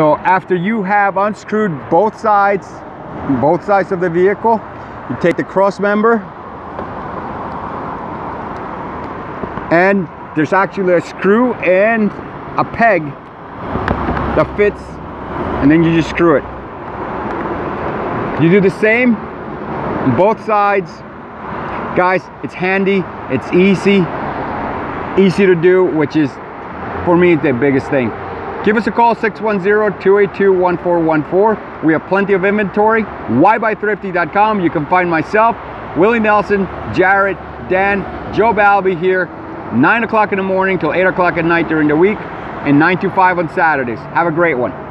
So after you have unscrewed both sides, both sides of the vehicle, you take the cross member and there's actually a screw and a peg that fits and then you just screw it. You do the same on both sides. Guys, it's handy, it's easy, easy to do, which is, for me, the biggest thing. Give us a call, 610-282-1414. We have plenty of inventory. whybuythrifty.com. You can find myself, Willie Nelson, Jared, Dan, Joe Balby here, 9 o'clock in the morning till 8 o'clock at night during the week, and 9 to 5 on Saturdays. Have a great one.